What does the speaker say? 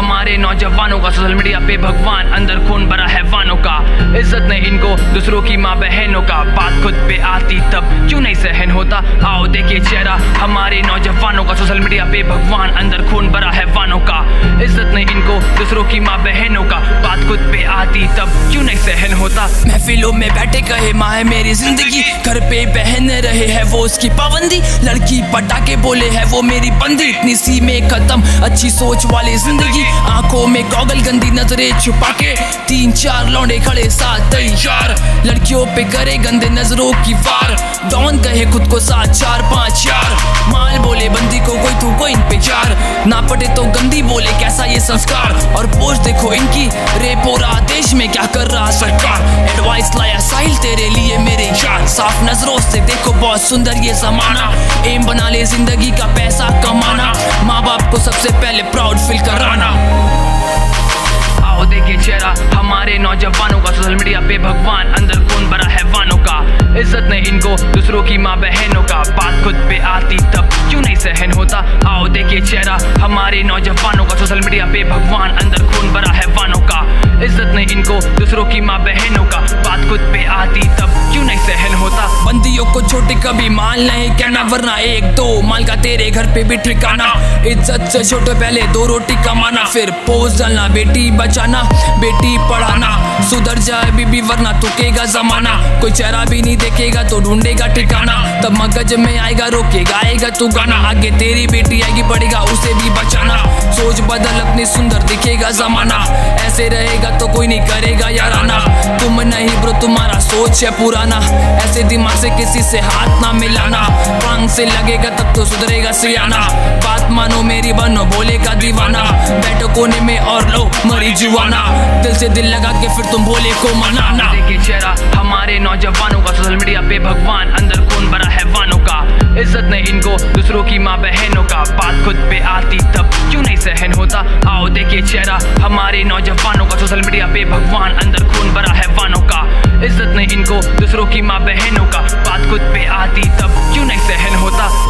चेहरा हमारे नौजवानों का सोशल मीडिया पे भगवान अंदर खून भरा है वानों का। इज़्ज़त नहीं इनको, दूसरों की माँ बहनों का। बात खुद पे आती तब क्यों नहीं सहन होता? आओ देखिए चेहरा, हमारे नौजवानों का सोशल मीडिया पे भगवान अंदर खून भरा है वानों का। इज़्ज़त नहीं इनको, दूसरों की माँ बहनों का। बात खुद पे आती तब क्यों नहीं सहन होता? महफिलों में बैठे कहे माँ है मेरी ज़िंदगी। घर पे बहन रहे है वो उसकी पाबंदी। लड़की पटाके बोले है वो मेरी बंदी। इतनी सी में खत्म, अच्छी सोच वाली ज़िंदगी। आँखों में गॉगल गंदी नजरे छुपा के तीन चार लौंडे खड़े साथ तैयार। लड़कियों पे करे गंदे नज़रों की वार। डॉन कहे खुद को सात चार पाँच चार माल बोले बंदी को कोई तू को इन पे चार ना पटे तो गंदी बोले कैसा ये संस्कार। और पोस्ट देखो इनकी रे पूरा देश में क्या कर रहा सरकार। एडवाइस लाया साहिल तेरे लिए मेरे यार। साफ़ नज़रों से देखो बहुत सुंदर ये जमाना। एम बना ले ज़िंदगी का पैसा कमाना। माँ बाप को सबसे पहले प्राउड फील कराना। नौजवानों का सोशल मीडिया पे भगवान, अंदर कौन बड़ा है वानों का। इज़्ज़त नहीं इनको, दूसरों की माँ बहनों का। बात खुद पे आती तब क्यों नहीं सहन होता? आओ देखिए चेहरा, हमारे नौजवानों का सोशल मीडिया पे भगवान, अंदर खून भरा है वानों का। इज़्ज़त नहीं इनको, दूसरों की माँ बहनों का। बात खुद पे आती, तब क्यों नहीं सहन होता? बंदियों को छोटे कभी माल नहीं कहना वरना एक दो माल का तेरे घर पे भी ठिकाना। इज़्ज़त से छोटे पहले दो रोटी कमाना, फिर पोज डालना, बेटी बचाना, बेटी पढ़ाना। सुधर जाए बीबी, वरना तुकेगा जमाना। कोई चेहरा भी नहीं देखेगा तो ढूंढेगा ठिकाना। तब मगज में आएगा, रोकेगा, आएगा तू गाना। आगे तेरी बेटी आएगी पड़ेगा उसे भी बचाना। सोच बदल, अपनी सुंदर दिखेगा जमाना। ऐसे रहेगा तो कोई नहीं करेगा याराना। तुम नहीं ब्रो, तुम्हारा सोच है पुराना। ऐसे दिमाग से किसी से हाथ ना मिलाना। प्रांग से लगेगा तब तो सुधरेगा सियाना। बात मानो मेरी, बनो बोले का दीवाना। बैठो कोने में और लो मरी जुआना दिल से दिल लगा के फिर तुम बोले को मनाना। चेहरा, हमारे नौजवानों का सोशल मीडिया पे भगवान अंदर खून भरा है वानों का। इज़्ज़त नहीं इनको, दूसरों की माँ बहनों का। बात खुद पे आती तब सहन होता। आओ देखिए चेहरा। हमारे नौजवानों का सोशल मीडिया पे भगवान अंदर खून भरा है वानों का। इज़्ज़त नहीं इनको, दूसरों की माँ बहनों का। बात खुद पे आती, तब क्यों नहीं सहन होता?